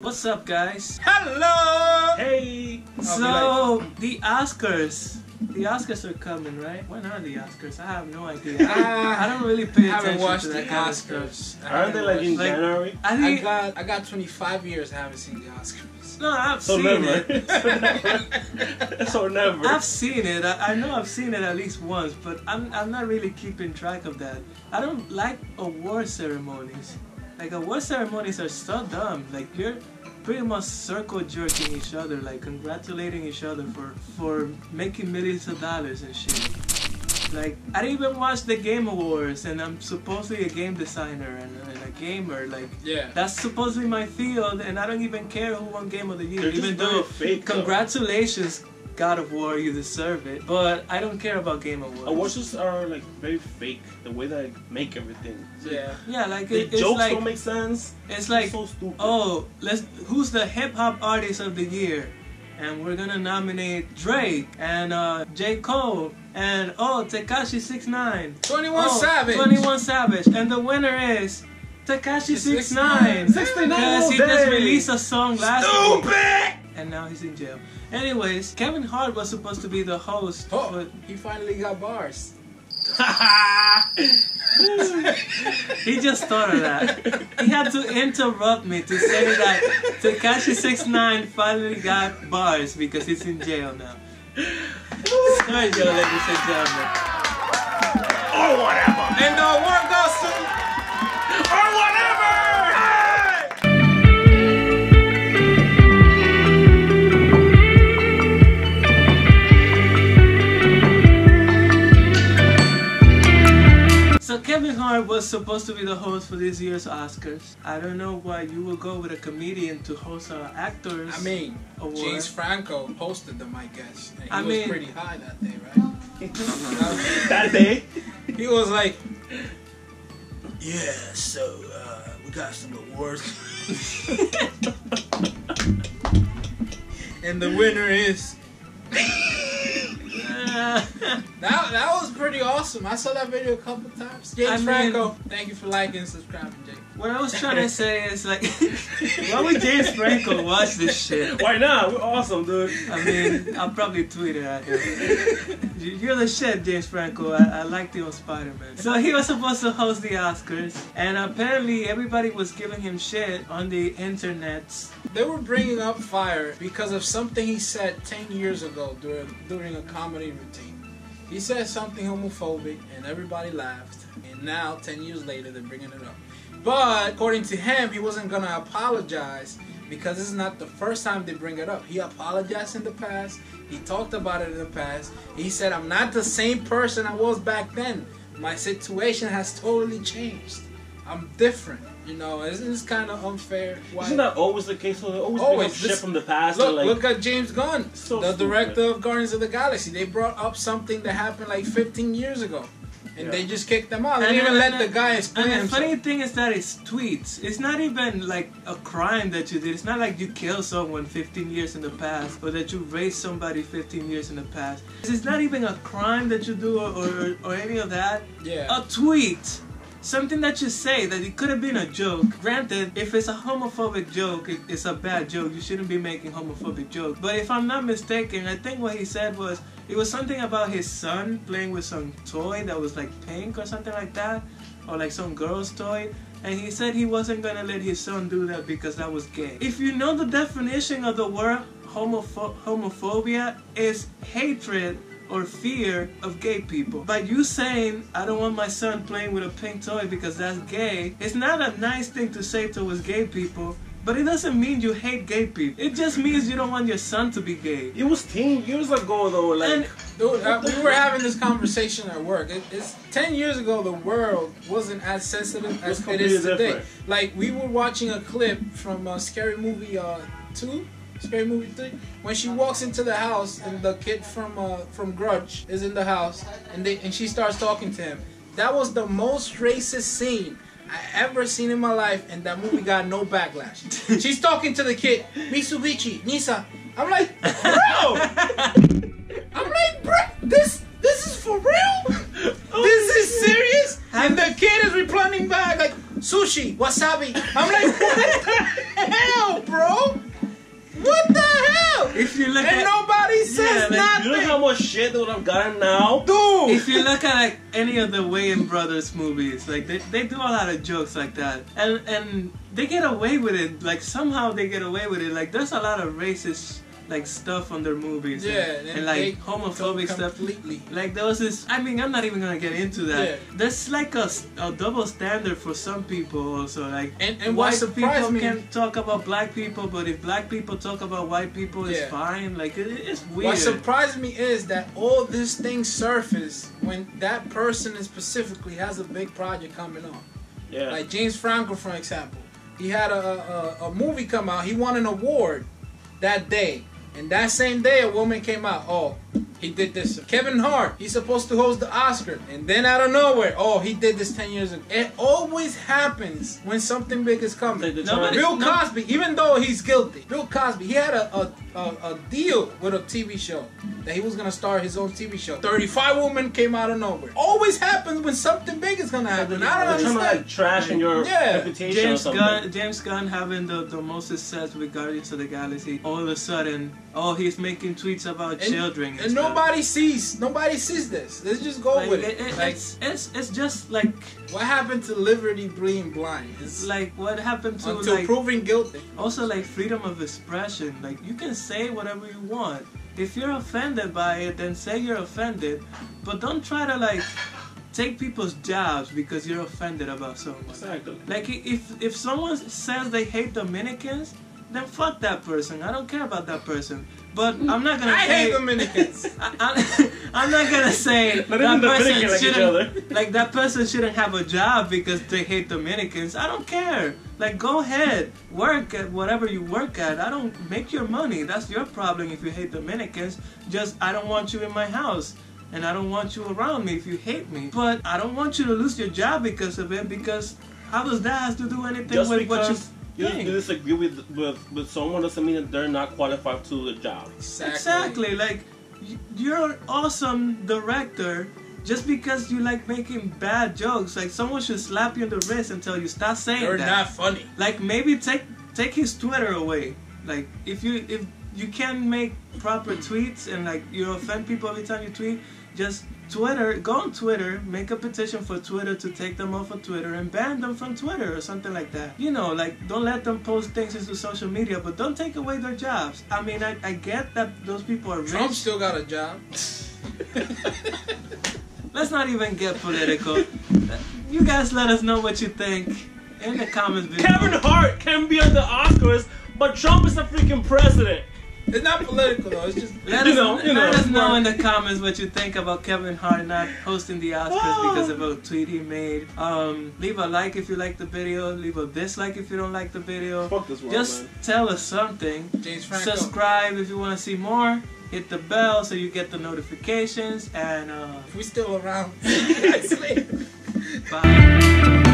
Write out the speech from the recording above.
What's up, guys? Hello! Hey! So, the Oscars. The Oscars are coming, right? When are the Oscars? I have no idea. Ah, I don't really pay I haven't attention watched to the kind of. Oscars. I Aren't they like in Like- January? I I got I got 25 years I haven't seen the Oscars. no, I've So seen never. it. so never. so never. I've seen it. I, I know I've seen it at least once, but I'm I'm not really keeping track of that. I don't like award ceremonies. Like award ceremonies are so dumb. Like you're pretty much circle jerking each other, like congratulating each other for for making millions of dollars and shit. Like I didn't even watch the Game Awards, and I'm supposedly a game designer and, and a gamer. Like Yeah. that's supposedly my field, and I don't even care who won Game of the Year, They're even though fake, though. Congratulations, God of War, you deserve it. But I don't care about Game Awards. Awards just are like very fake. The way they make everything. Like, Yeah. Yeah, like The it, it's jokes like don't make sense. it's like It's so stupid. oh, let's who's the hip hop artist of the year? And we're gonna nominate Drake and uh, J. Cole and oh Tekashi 69 21 oh, Savage. 21 Savage. And the winner is Tekashi 69 69. 69 Because he just released a song last week. Stupid! And now he's in jail. Anyways, Kevin Hart was supposed to be the host, Oh, but he finally got bars. he just thought of that. He had to interrupt me to say that Tekashi 69 finally got bars because he's in jail now. Sorry, Joe, ladies and gentlemen. or whatever. And the Kevin Hart was supposed to be the host for this year's Oscars. I don't know why you would go with a comedian to host an actors. I mean, Award. James Franco hosted them, I guess. And he I was mean- pretty high that day, right? That day. he was like, Yeah, so uh, we got some awards. and the winner is. That, that was pretty awesome. I saw that video a couple times. James I mean- Franco, thank you for liking and subscribing, Jake. what I was trying to say is like, why would James Franco watch this shit? Why not? We're awesome, dude. I mean, I'll probably tweet it at him. You- You're the shit, James Franco. I, I liked you on Spider Man. So he was supposed to host the Oscars, and apparently everybody was giving him shit on the internet. They were bringing up fire because of something he said 10 years ago during, during a comedy He said something homophobic and everybody laughed. And now, 10 years later, they're bringing it up. But according to him, he wasn't going to apologize because this is not the first time they bring it up. He apologized in the past. He talked about it in the past. He said, I'm not the same person I was back then. My situation has totally changed. I'm different. You know, isn't this kind of unfair? Why- Isn't that always the case? So always, Always. bring up shit from the past. Look, like, look at James Gunn, So the stupid. director of Guardians of the Galaxy. They brought up something that happened like 15 years ago, and Yeah. they just kicked them out. They And didn't even let the guy explain And the himself. funny thing is that it's tweets. It's not even like a crime that you did. It's not like you killed someone 15 years in the past or that you raised somebody 15 years in the past. It's not even a crime that you do or, or, or any of that. yeah, A tweet. Something that you say that it could have been a joke. Granted, if it's a homophobic joke, it, it's a bad joke. You shouldn't be making homophobic jokes. But if I'm not mistaken, I think what he said was it was something about his son playing with some toy that was like pink or something like that, or like some girl's toy. And he said he wasn't gonna let his son do that because that was gay. If you know the definition of the word homopho- homophobia, is hatred or fear of gay people. By you saying, I don't want my son playing with a pink toy because that's gay, it's not a nice thing to say towards gay people, but it doesn't mean you hate gay people. It just means you don't want your son to be gay. it was 10 years ago, though. Like, And dude, uh, we were having this conversation at work. It, it's 10 years ago. The world wasn't as sensitive as it completely is today. different. Like we were watching a clip from a Scary Movie uh, two. Scary Movie 3 when she walks into the house and the kid from uh, from Grudge is in the house and they and she starts talking to him. That was the most racist scene I ever seen in my life, and that movie got no backlash. She's talking to the kid, Mitsubishi, Nisa. I'm like, bro. Says like, nothing. You know how much shit they would have gotten now? Dude, if you look at like any of the Wayans brothers movies, like they, they do a lot of jokes like that, and and they get away with it. Like somehow they get away with it. Like there's a lot of racist like stuff on their movies, and, yeah, and, like homophobic stuff. completely. Like there was this. I mean, I'm not even gonna get into that. Yeah. There's like a double standard for some people also. Like And and white surprised people me, can talk about black people, but if black people talk about white people, it's Yeah. fine. Like it, it's weird. what surprised me is that all this thing surface when that person is specifically has a big project coming on. Yeah. Like James Franco, for example, he had a, a, a movie come out. He won an award that day, and that same day, a woman came out. Oh, he did this. Kevin Hart, he's supposed to host the Oscar, and then out of nowhere, oh, he did this ten years ago. It always happens when something big is coming. They- they Nobody- try- Bill Cosby, even though he's guilty, Bill Cosby, he had a, a, a, a deal with a TV show that he was gonna start his own TV show. 35 women came out of nowhere. Always happens when something big is gonna happen. I don't They're trying to like trash in your Yeah. reputation or James something. Gunn, James Gunn having the, the most success with Guardians of the Galaxy. All of a sudden, oh, he's making tweets about And- children. And, And nobody sees, nobody sees this. Let's just go Like, with it- it. it- like, it's, it's it's just like what happened to Liberty being blind? It's like what happened to until like proven guilty. also like freedom of expression. Like you can say whatever you want. If you're offended by it, then say you're offended, but don't try to like take people's jobs because you're offended about someone. Exactly. Like if if someone says they hate Dominicans, then fuck that person. I don't care about that person. But I'm not gonna I say. hate Dominicans. I, I, I'm not gonna say Not that person like shouldn't other. like that person shouldn't have a job because they hate Dominicans. I don't care. Like go ahead, work at whatever you work at. I don't make your money. That's your problem if you hate Dominicans. Just I don't want you in my house. And I don't want you around me if you hate me. But I don't want you to lose your job because of it because how does that have to do anything Just with what you because you, think? you disagree with, with with someone doesn't mean that they're not qualified to the job. Exactly. Like you're an awesome director. Just because you like making bad jokes, like someone should slap you in the wrist and tell you stop saying They're that. not funny. Like maybe take take his Twitter away. Like if you if you can make proper tweets and like you offend people every time you tweet, just Twitter go on Twitter, make a petition for Twitter to take them off of Twitter and ban them from Twitter or something like that. You know, like don't let them post things into social media, but don't take away their jobs. I mean, I, I get that those people are rich. Trump still got a job. Let's not even get political. You guys let us know what you think in the comments below. Kevin Hart can be on the Oscars, but Trump is the freaking president. It's not political though. It's just Let, You us, know, you let know. us know in the comments what you think about Kevin Hart not hosting the Oscars Oh. because of a tweet he made. Um, leave a like if you like the video. Leave a dislike if you don't like the video. Fuck this world, Just man. tell us something. James Franco. Subscribe if you want to see more. Hit the bell so you get the notifications. And uh, If we still around,